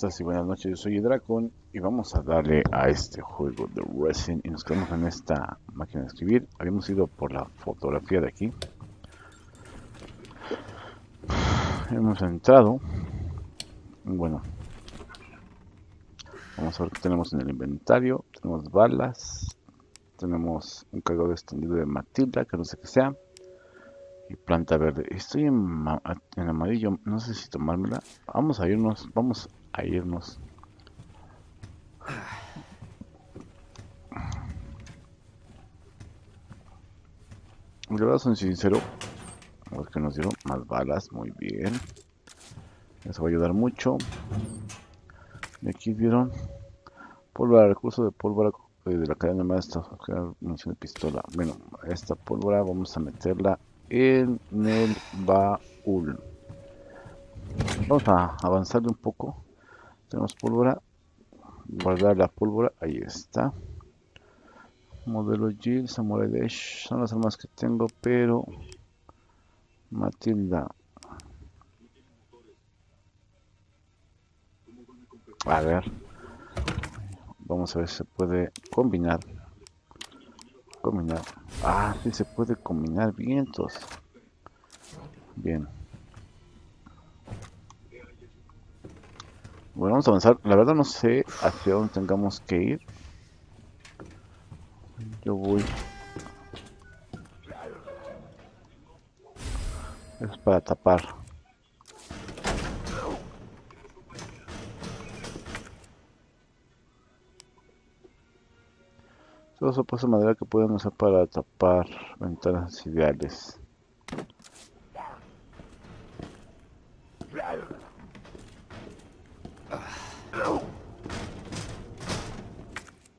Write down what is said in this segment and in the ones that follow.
y buenas noches. Yo soy Dracon y vamos a darle a este juego de Resident y nos quedamos en esta máquina de escribir. Habíamos ido por la fotografía de aquí. Hemos entrado. Bueno. Vamos a ver qué tenemos en el inventario. Tenemos balas. Tenemos un cargador extendido de Matilda, que no sé qué sea y planta verde. Estoy en, en, amarillo, no sé si tomármela. Vamos a irnos, vamos a irnos. De verdad soy sincero, que nos dieron más balas, muy bien. Eso va a ayudar mucho. Y aquí vieron pólvora, recurso de pólvora eh, de la cadena maestra, munición de pistola. Bueno, esta pólvora vamos a meterla en el baúl. Vamos a avanzarle un poco. Tenemos pólvora. Guardar la pólvora. Ahí está. Modelo Jill, Samurai Dash. Son las armas que tengo, pero... Matilda. A ver. Vamos a ver si se puede combinar. Combinar. Ah, sí se puede combinar vientos. Bien. Bueno, vamos a avanzar. La verdad no sé hacia dónde tengamos que ir. Yo voy... Es para tapar. Todo eso de madera que pueden usar para tapar ventanas ideales.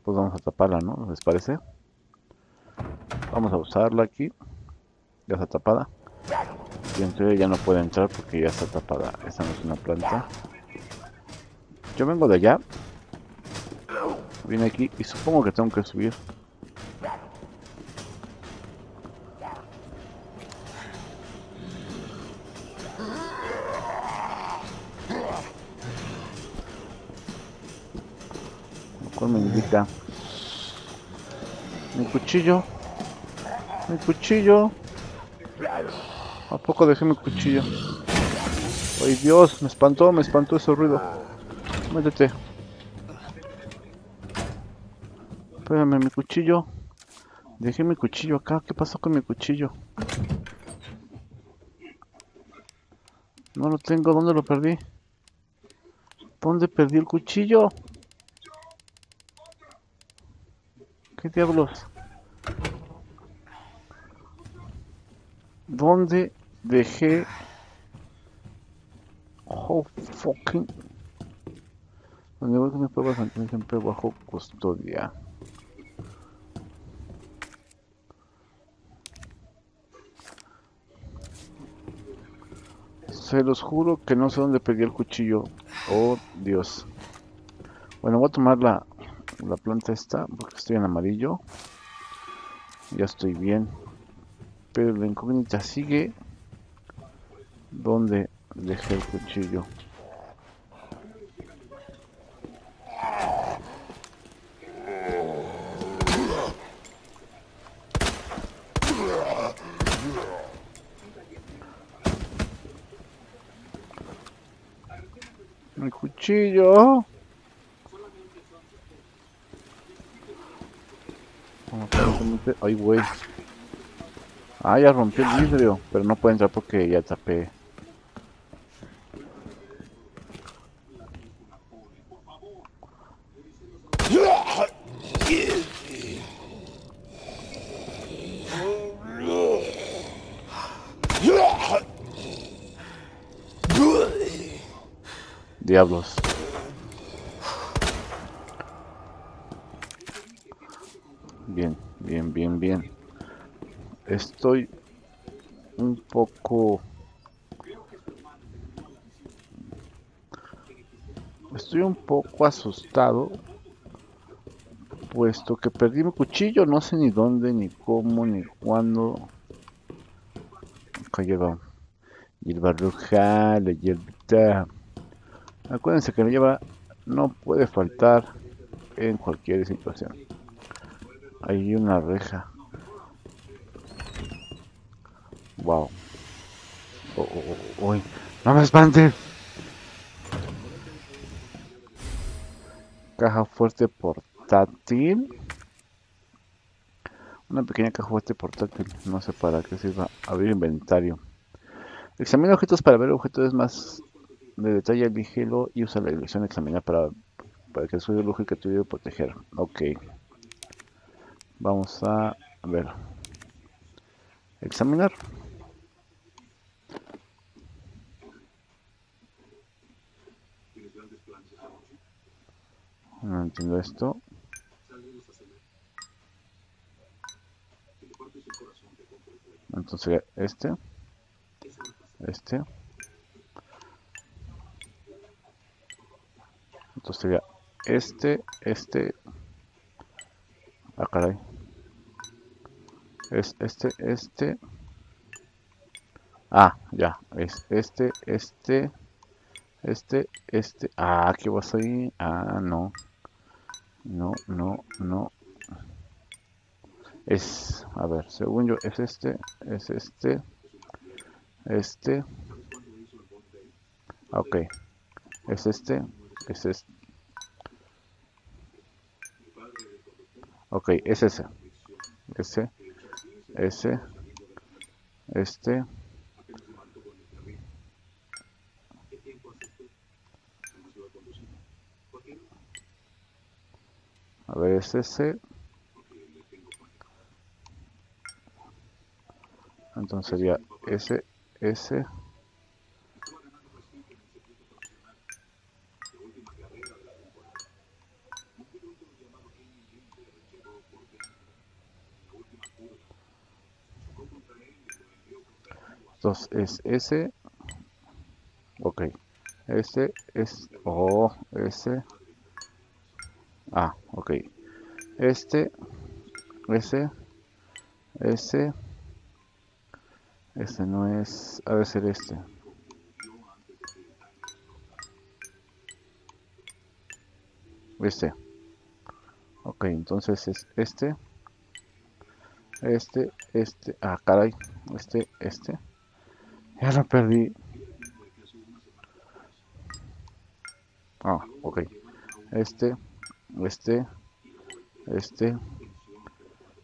Pues vamos a taparla, ¿no? ¿Les parece? Vamos a usarla aquí. Ya está tapada. Y entre ya no puede entrar porque ya está tapada. Esta no es una planta. Yo vengo de allá. Vine aquí y supongo que tengo que subir. Mi cuchillo. Mi cuchillo. ¿A poco dejé mi cuchillo? ¡Ay Dios! Me espantó, me espantó ese ruido. Métete. Espérame, mi cuchillo. Dejé mi cuchillo acá. ¿Qué pasó con mi cuchillo? No lo tengo. ¿Dónde lo perdí? ¿Dónde perdí el cuchillo? ¿Qué diablos? ¿Dónde dejé? Oh, fucking. Donde voy con mis pruebas siempre bajo custodia. Se los juro que no sé dónde perdí el cuchillo. Oh, Dios. Bueno, voy a tomar la, la planta esta porque estoy en amarillo. Ya estoy bien. Pero la incógnita sigue. ¿Dónde dejé el cuchillo? Mi cuchillo. Ay, güey. Ah, ya rompió el vidrio, pero no puede entrar porque ya tapé. Diablos. Bien, bien, bien, bien. Estoy un poco... Estoy un poco asustado, puesto que perdí mi cuchillo, no sé ni dónde, ni cómo, ni cuándo. Lleva el jale y el Acuérdense que lo lleva no puede faltar en cualquier situación. Hay una reja. Wow. Oh, oh, oh, no me espante. Caja fuerte portátil. Una pequeña caja fuerte portátil. No sé para qué sirva. Abrir inventario. Examina objetos para ver objetos más de detalle, elígelo y usa la dirección examinar para, para que el y que te proteger. Ok. Vamos a ver. Examinar. No entiendo esto. Entonces, este. Este. Entonces sería este, este. Ah, caray. Es este, este. Ah, ya. Es este, este. Este, este. Ah, ¿qué vas ahí? Ah, no. No, no, no. Es, a ver, según yo, es este, es este, este. Ok. Es este, es este. Ok, es ese. Ese. Ese. Este. A ver, es ese. Entonces sería ese, ese. Entonces es ese. Ok. Este es. Oh, ese. Ah, ok. Este. Ese. Ese. Este no es. Ha de ser este. Este. Ok, entonces es este. Este, este. Ah, caray. Este, este. Ya lo perdí. Ah, ok. Este, este, este.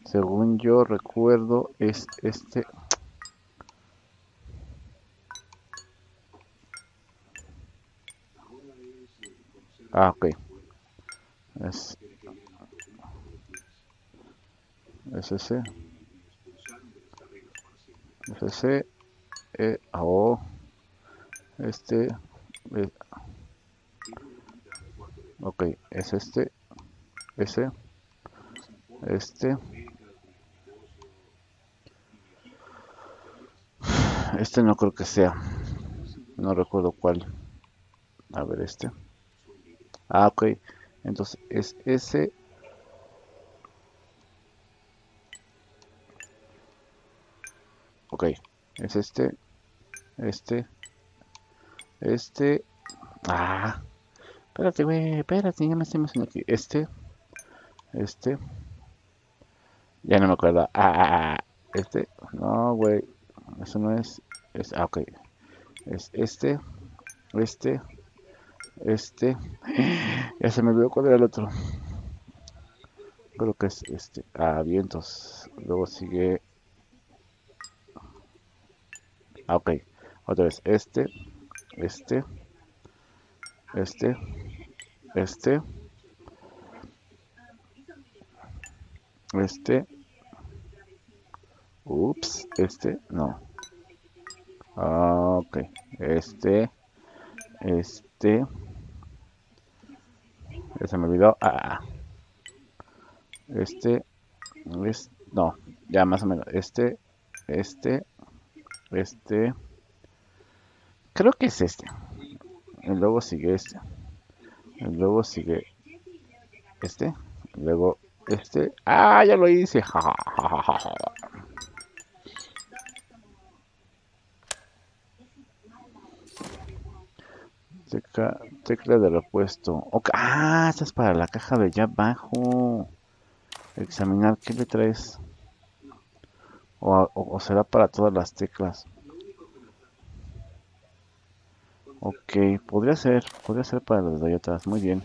Según yo recuerdo es este. Ah, ok. Es, es ese. Es ese eh, oh, este eh, ok es este ese este este no creo que sea no recuerdo cuál a ver este ah ok entonces es ese ok es este este. Este. Ah. Espérate, güey. Espérate, ya me estoy emocionando aquí. Este. Este. Ya no me acuerdo. Ah, ah, ah. Este. No, güey. Eso no es. es ah, ok. Es este. Este. Este. Ya se me olvidó cuál era el otro. Creo que es este. Ah, vientos. Luego sigue. Ah, ok. Otra vez, este, este, este, este, este, ups, este, no. Ok, este, este, se me olvidó. Ah, este, es, no, ya más o menos. Este, este, este. Creo que es este. Y luego sigue este. Luego sigue este. luego este. Ah, ya lo hice. Tecla, tecla de repuesto. Ah, esta es para la caja de allá abajo. Examinar qué le traes. O, será para todas las teclas. Ok, podría ser, podría ser para las de allá atrás, muy bien.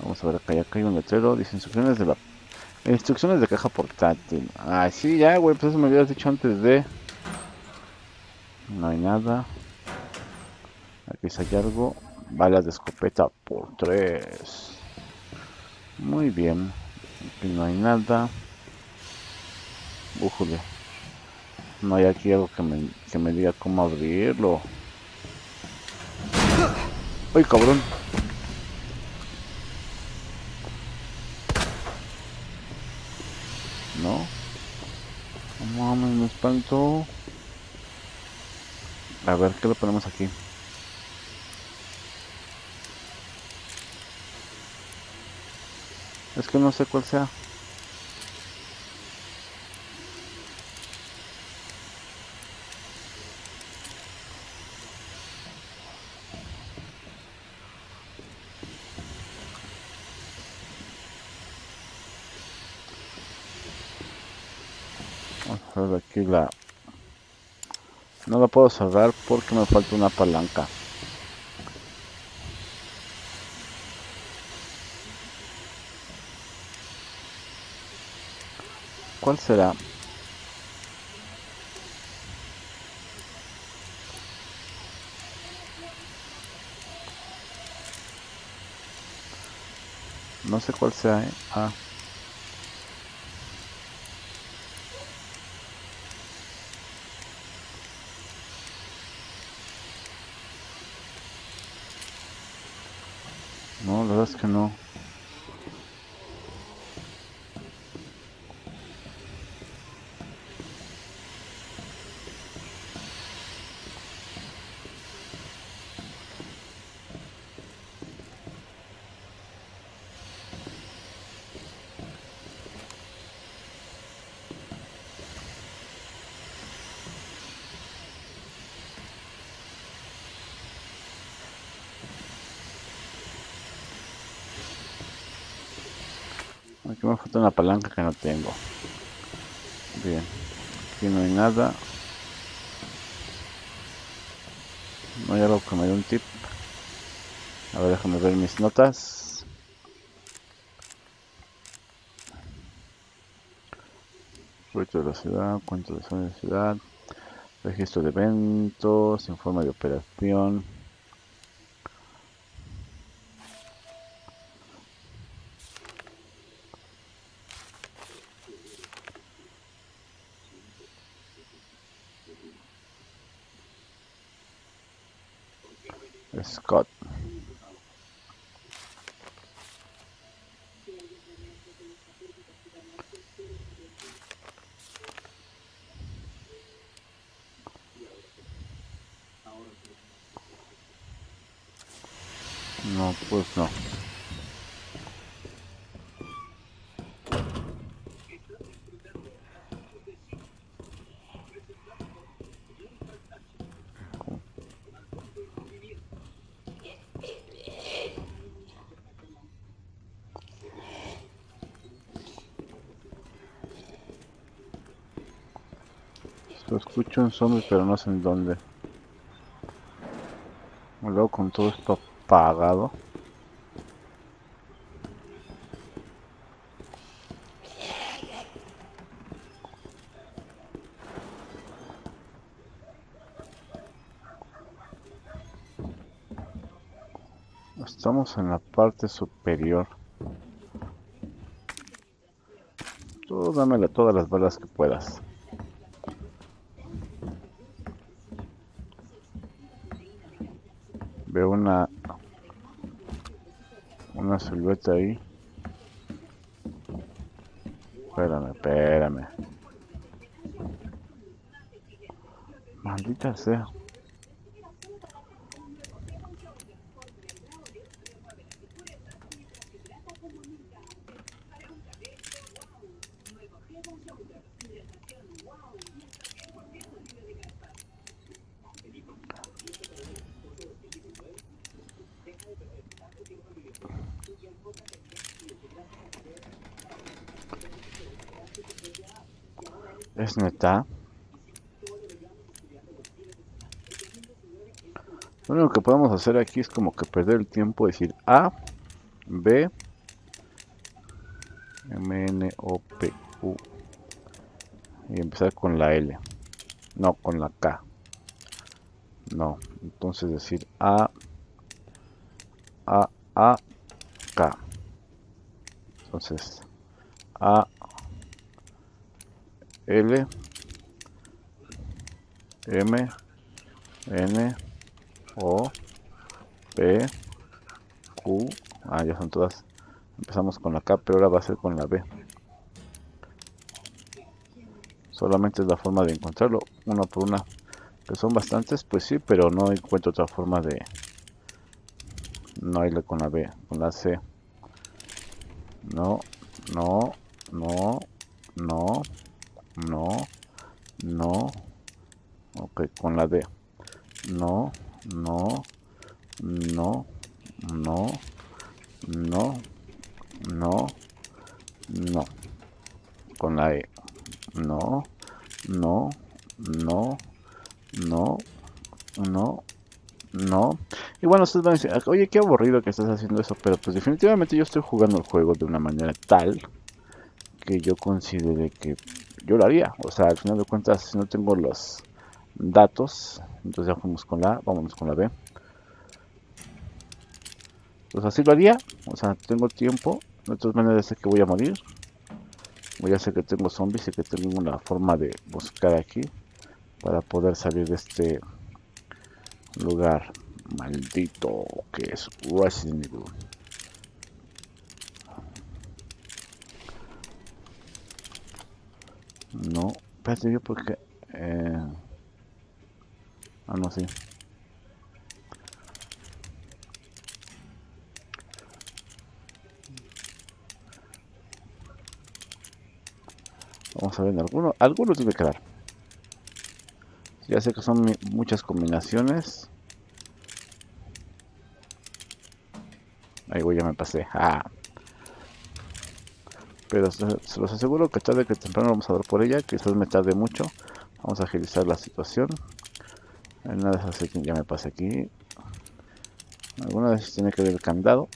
Vamos a ver acá, acá hay un letrero, dice instrucciones de la... Instrucciones de caja portátil. Ah, sí, ya, güey, pues eso me habías dicho antes de... No hay nada. Aquí hay algo. Balas de escopeta por 3. Muy bien. Aquí no hay nada. Újule. No hay aquí algo que me, que me diga cómo abrirlo. ¡Ay, cabrón! No. Mames, me espanto. A ver, ¿qué le ponemos aquí? Es que no sé cuál sea. Vamos a ver aquí la... No la puedo cerrar porque me falta una palanca. ¿Cuál será? No sé cuál sea, ¿eh? Ah. No, una palanca que no tengo. Bien. Aquí no hay nada. No hay algo que me dé un tip. A ver, déjame ver mis notas. Proyecto de la ciudad, cuánto de zona de ciudad, registro de eventos, informe de operación. Scott. No, pues no. Lo escucho en zombie, pero no sé en dónde. Luego con todo esto apagado. Estamos en la parte superior. Tú dámele todas las balas que puedas. Veo una una silueta ahí. Espérame, espérame. Maldita sea. Es neta. Lo único que podemos hacer aquí es como que perder el tiempo, decir A, B, M, N, O, P, U. Y empezar con la L. No, con la K. No, entonces decir A, A, A, K. Entonces, A, L, M, N, O, P, Q. Ah, ya son todas. Empezamos con la K, pero ahora va a ser con la B. Solamente es la forma de encontrarlo, una por una. Que son bastantes, pues sí, pero no encuentro otra forma de... No irle con la B, con la C. No, no, no, no, no, no. Ok, con la D. No, no, no, no, no, no, no. Con la E. No, no, no, no, no, no. Y bueno, ustedes van a decir, oye, qué aburrido que estás haciendo eso, pero pues definitivamente yo estoy jugando el juego de una manera tal que yo considere que yo lo haría. O sea, al final de cuentas, si no tengo los datos, entonces ya fuimos con la A, vámonos con la B. Pues así lo haría, o sea, tengo tiempo, de todas maneras sé que voy a morir. Voy a hacer que tengo zombies y que tengo una forma de buscar aquí para poder salir de este lugar maldito que es Resident Evil. No, espérate yo porque... Eh... Ah, no, sí. Vamos a ver, alguno, alguno tiene que dar. Ya sé que son muchas combinaciones. Ahí voy, ya me pasé. Ah. Pero se, los aseguro que tarde que temprano vamos a ver por ella, quizás me tarde mucho. Vamos a agilizar la situación. Nada de esas ya me pasé aquí. Alguna vez tiene que ver el candado.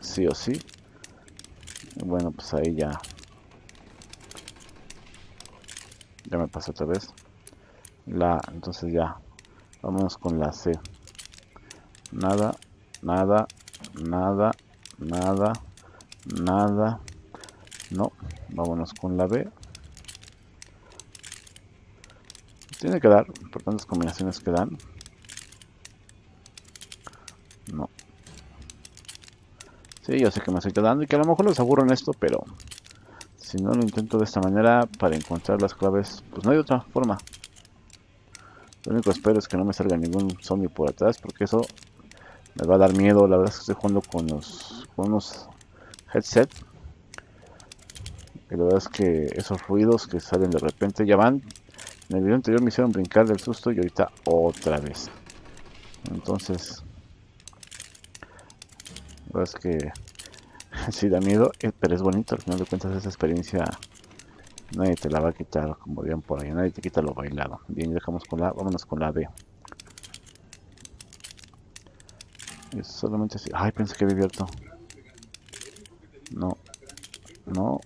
Sí o sí. Bueno, pues ahí ya ya me pasó otra vez la entonces ya vámonos con la C nada nada nada nada nada no vámonos con la B tiene que dar por tantas combinaciones que dan no sí yo sé que me estoy quedando y que a lo mejor les aburro en esto pero si no lo intento de esta manera para encontrar las claves, pues no hay otra forma. Lo único que espero es que no me salga ningún zombie por atrás, porque eso me va a dar miedo. La verdad es que estoy jugando con los con unos headset. Y la verdad es que esos ruidos que salen de repente ya van. En el video anterior me hicieron brincar del susto y ahorita otra vez. Entonces, la verdad es que sí da miedo, eh, pero es bonito, al final de cuentas esa experiencia nadie te la va a quitar, como dirían por ahí, nadie te quita lo bailado. Bien, dejamos con la, vámonos con la B. Es solamente así. Ay, pensé que había abierto. No, no,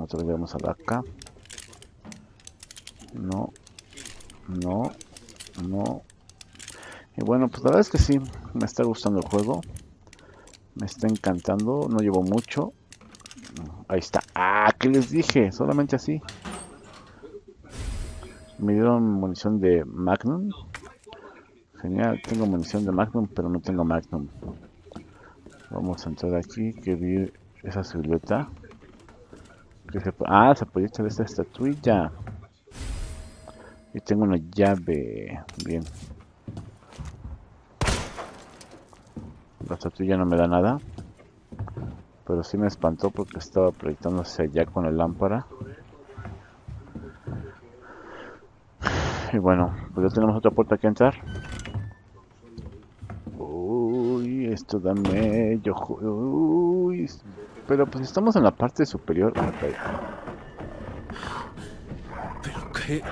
nosotros vamos a la K. No, no, no. Y bueno, pues la verdad es que sí, me está gustando el juego. Me está encantando, no llevo mucho. Ahí está. Ah, ¿qué les dije? Solamente así. Me dieron munición de Magnum. Genial, tengo munición de Magnum, pero no tengo Magnum. Vamos a entrar aquí, que vi esa silueta. Ah, se puede echar esta estatuilla. Y tengo una llave. Bien. La estatuilla no me da nada. Pero sí me espantó porque estaba proyectándose allá con la lámpara. Y bueno, pues ya tenemos otra puerta que entrar. Esto dame yo. Uy, pero pues estamos en la parte superior. Ah, ¿Qué?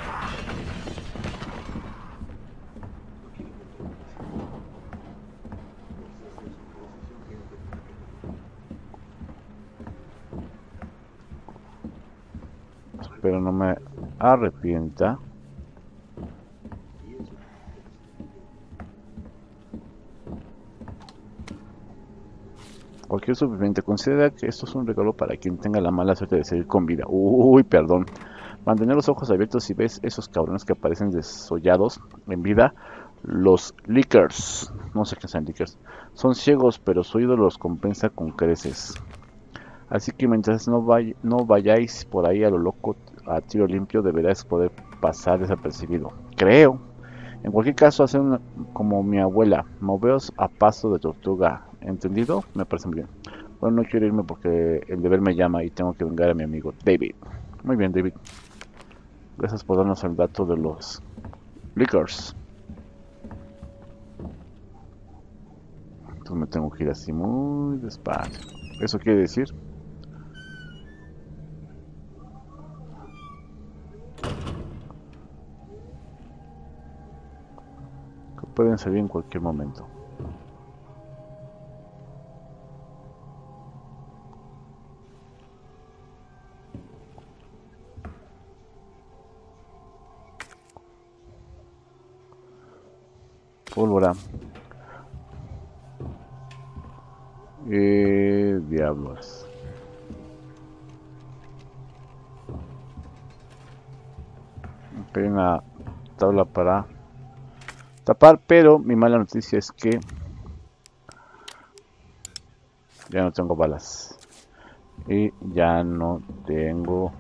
Pero no me arrepienta. Cualquier superviviente considera que esto es un regalo para quien tenga la mala suerte de seguir con vida. Uy, perdón. Mantener los ojos abiertos si ves esos cabrones que aparecen desollados en vida. Los lickers. No sé qué son lickers. Son ciegos, pero su oído los compensa con creces. Así que mientras no, no vayáis por ahí a lo loco a tiro limpio, deberás poder pasar desapercibido. Creo. En cualquier caso, hacen como mi abuela. Moveos a paso de tortuga. ¿Entendido? Me parece muy bien. Bueno, no quiero irme porque el deber me llama y tengo que vengar a mi amigo David. Muy bien, David. Gracias por darnos el dato de los liquors. Entonces me tengo que ir así muy despacio. ¿Eso quiere decir? Que pueden salir en cualquier momento. Hay una tabla para tapar, pero mi mala noticia es que ya no tengo balas y ya no tengo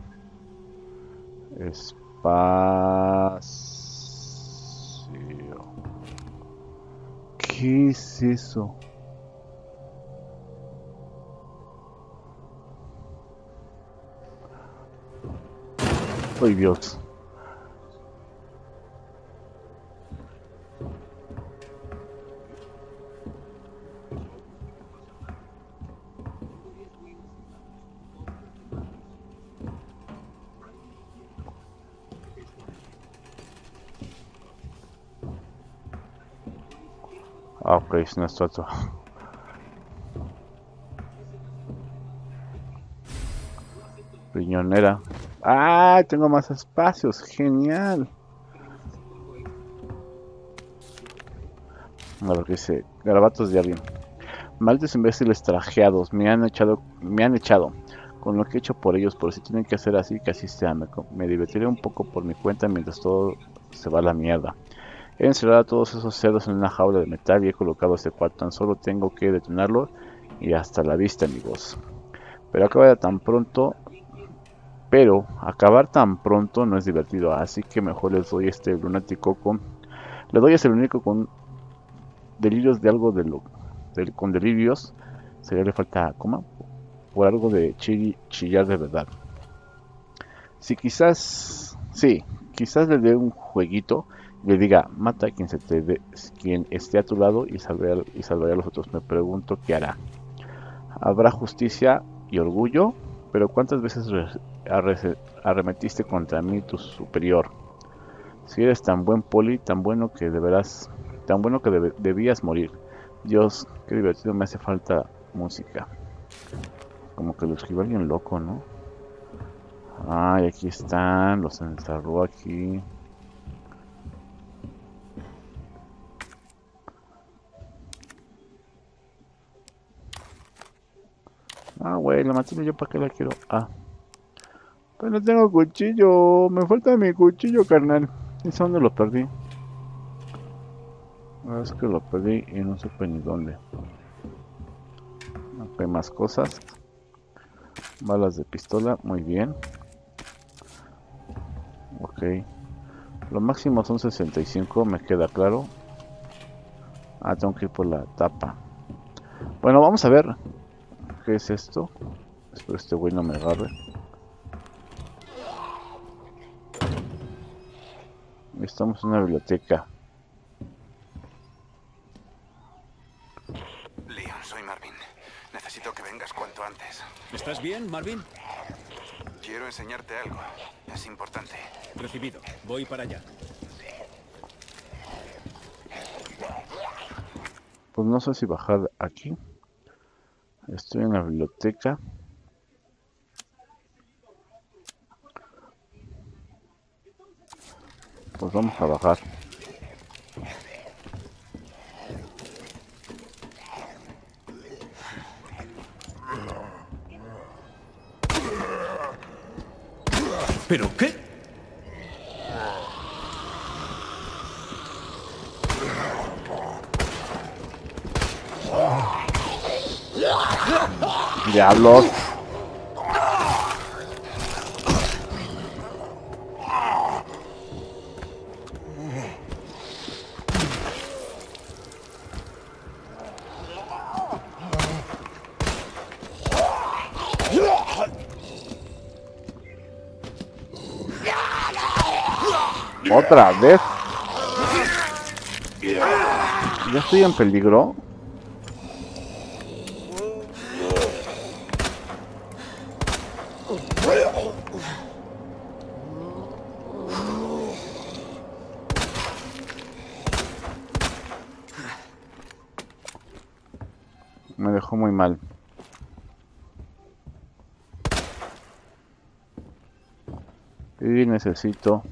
espacio. ¿Qué es eso? Ay Dios. Ah, ok, es una estatua. Riñonera. ¡Ah! Tengo más espacios. Genial. A ver qué dice. Garabatos de alguien. Malditos imbéciles trajeados. Me han echado. Me han echado. Con lo que he hecho por ellos. Por si tienen que hacer así, que así sea. Me, me divertiré un poco por mi cuenta mientras todo se va a la mierda. He encerrado a todos esos cerdos en una jaula de metal y he colocado este cuarto. Tan solo tengo que detenerlo y hasta la vista, amigos. Pero acaba tan pronto. Pero acabar tan pronto no es divertido. Así que mejor les doy este lunático con. Le doy a ese lunático con delirios de algo de lo. con delirios. Sería le falta coma. Por algo de chillar de verdad. Si quizás. Sí, quizás le dé un jueguito le diga, mata a quien, se te quien esté a tu lado y salvará, y a los otros. Me pregunto qué hará. Habrá justicia y orgullo, pero ¿cuántas veces arremetiste contra mí, tu superior? Si eres tan buen poli, tan bueno que deberás, tan bueno que debías morir. Dios, qué divertido, me hace falta música. Como que lo escribió alguien loco, ¿no? Ay, aquí están, los encerró aquí. Ah, güey, la máquina yo para qué la quiero. Ah. Pero no tengo cuchillo. Me falta mi cuchillo, carnal. ¿Y dónde lo perdí? Ah, es que lo perdí y no supe ni dónde. Hay más cosas. Balas de pistola, muy bien. Ok. Lo máximo son 65, me queda claro. Ah, tengo que ir por la tapa. Bueno, vamos a ver ¿Qué es esto? Espero este güey no me agarre. Estamos en una biblioteca. Leon, soy Marvin. Necesito que vengas cuanto antes. ¿Estás bien, Marvin? Quiero enseñarte algo. es importante. Recibido. Voy para allá. Pues no sé si bajar aquí. Estoy en la biblioteca. Pues vamos a bajar. ¿Pero qué? Diablos. Otra vez. Ya estoy en peligro. Me dejó muy mal. Y necesito...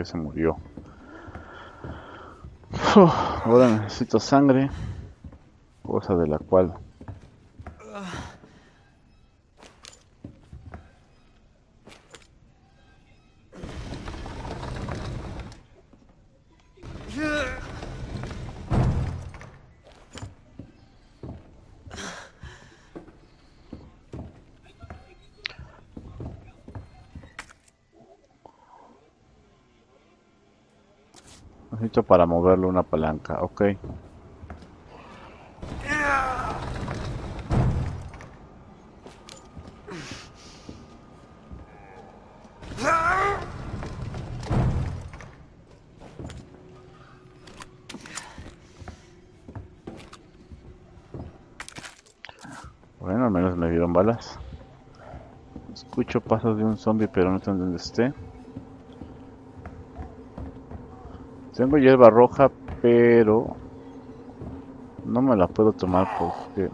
que se murió. Uf, ahora necesito sangre. Cosa de la cual... Necesito para moverle una palanca, ok. Bueno, al menos me dieron balas. Escucho pasos de un zombie, pero no sé dónde esté. Tengo hierba roja, pero no me la puedo tomar porque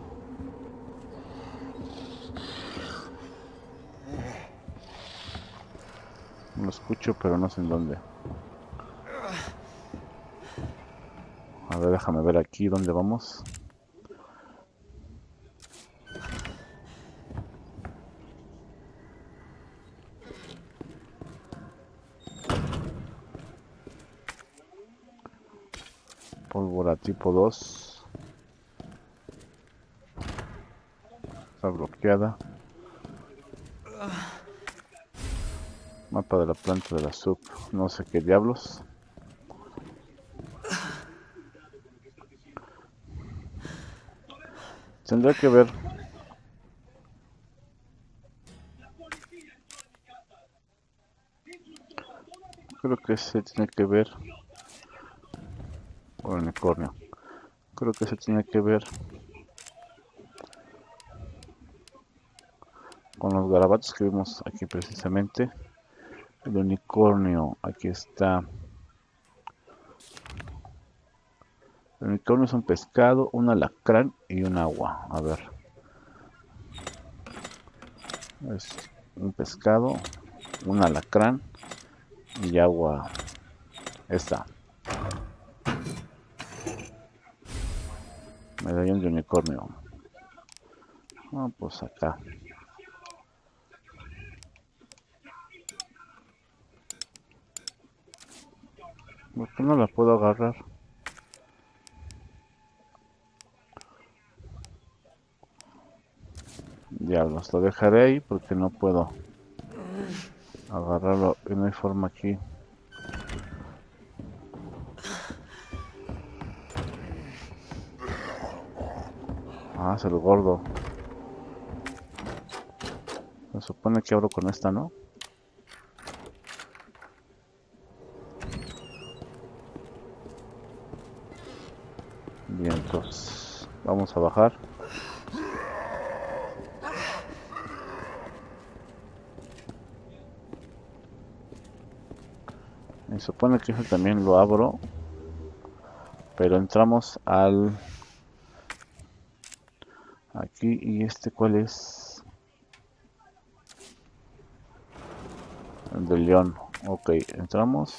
lo escucho, pero no sé en dónde. A ver, déjame ver aquí dónde vamos. Pólvora tipo 2. Está bloqueada. Mapa de la planta de la sub. No sé qué diablos. Tendrá que ver. Creo que se tiene que ver o el unicornio. Creo que se tiene que ver con los garabatos que vimos aquí precisamente. El unicornio, aquí está. El unicornio es un pescado, un alacrán y un agua. A ver. Es un pescado, un alacrán y agua. Esta. Medallón de unicornio. Ah, pues acá. ¿Por qué no la puedo agarrar? Diablos, lo dejaré ahí porque no puedo agarrarlo no hay forma aquí. Ah, es el gordo. Se supone que abro con esta, ¿no? Bien, entonces vamos a bajar. Me supone que eso también lo abro. Pero entramos al... Aquí y este cuál es... El de león. Ok, entramos.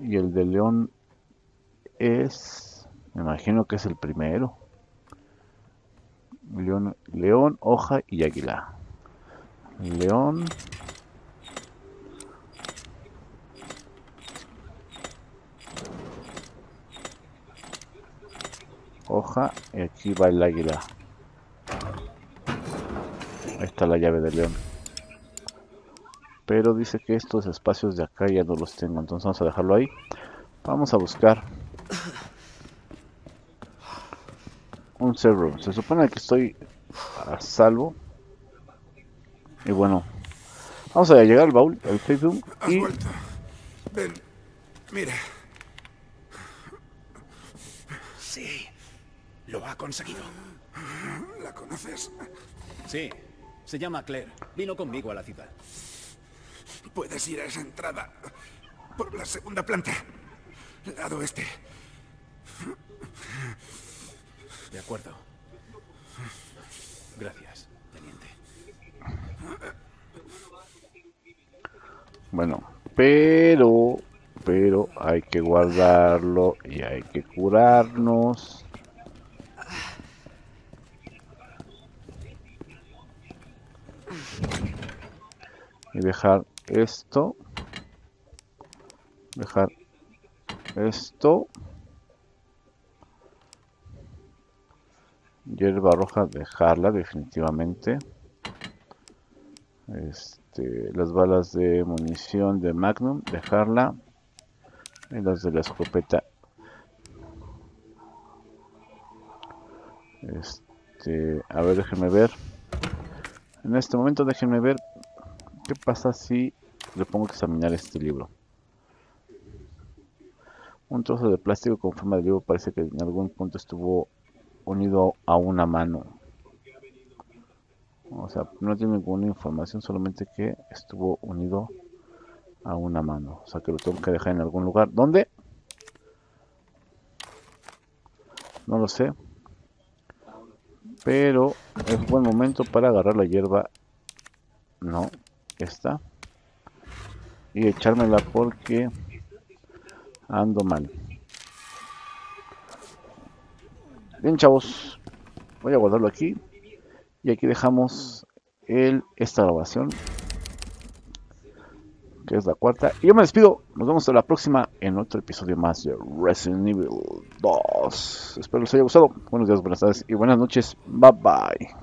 Y el de león es... Me imagino que es el primero. León, león, hoja y águila. León. Hoja y aquí va el águila. Ahí está la llave del león. Pero dice que estos espacios de acá ya no los tengo. Entonces vamos a dejarlo ahí. Vamos a buscar un server. Se supone que estoy a salvo. Y bueno, vamos a llegar al baúl, al Facebook. Has Y vuelto. Ven, mira. Sí. Lo ha conseguido. ¿La conoces? Sí. Se llama Claire. Vino conmigo a la ciudad. Puedes ir a esa entrada. Por la segunda planta. Lado este. De acuerdo. Gracias, teniente. bueno, pero, pero hay que guardarlo y hay que curarnos. Y dejar esto. Dejar esto. Hierba roja, dejarla definitivamente. Este, las balas de munición de Magnum, dejarla. Y las de la escopeta. Este, a ver, déjenme ver. En este momento déjenme ver qué pasa si le pongo a examinar este libro. Un trozo de plástico con forma de libro parece que en algún punto estuvo unido a una mano. O sea, no tiene ninguna información, solamente que estuvo unido a una mano. O sea, que lo tengo que dejar en algún lugar. ¿Dónde? No lo sé. Pero es buen momento para agarrar la hierba. No, esta. Y echármela porque ando mal. Bien, chavos. Voy a guardarlo aquí. Y aquí dejamos el, esta grabación. Que es la cuarta. Y yo me despido. Nos vemos hasta la próxima en otro episodio más de Resident Evil 2. Espero les haya gustado. Buenos días, buenas tardes y buenas noches. Bye bye.